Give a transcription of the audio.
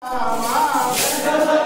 啊 王